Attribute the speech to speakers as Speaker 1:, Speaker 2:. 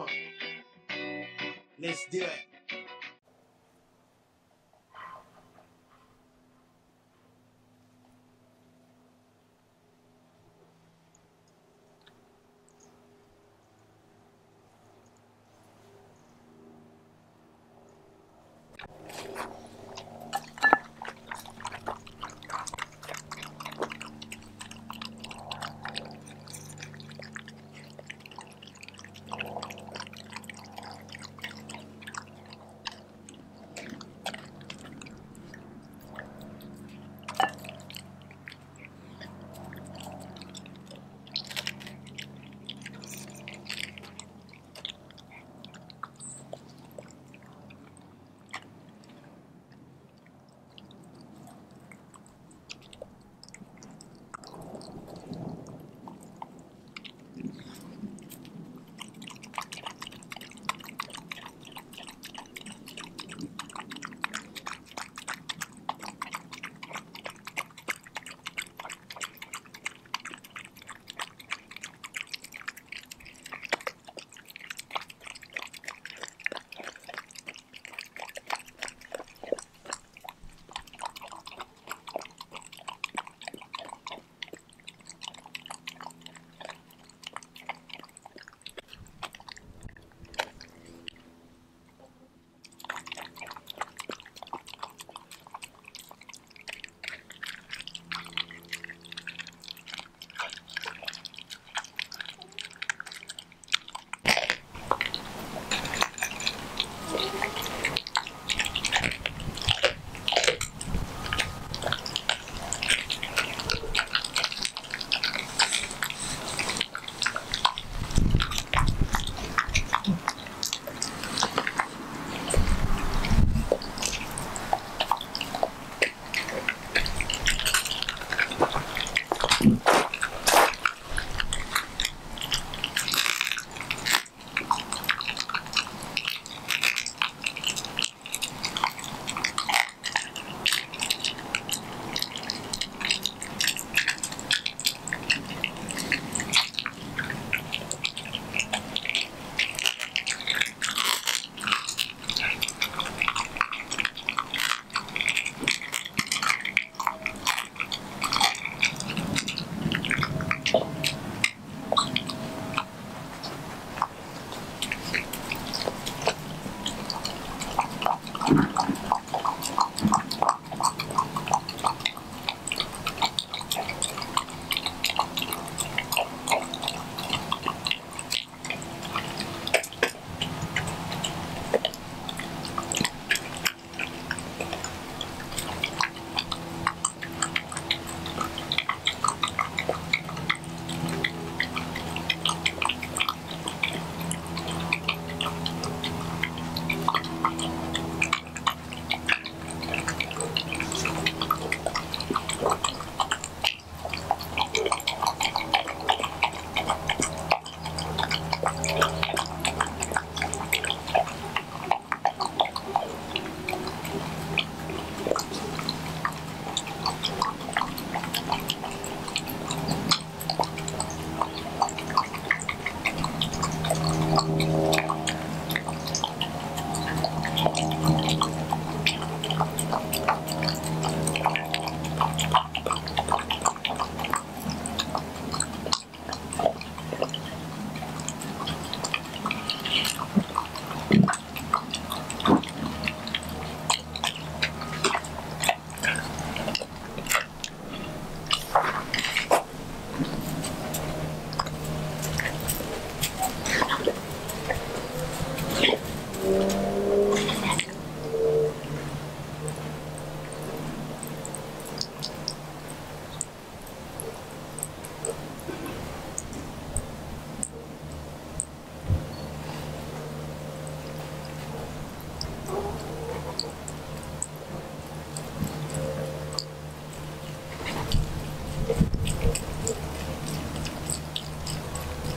Speaker 1: Come on. Let's do it.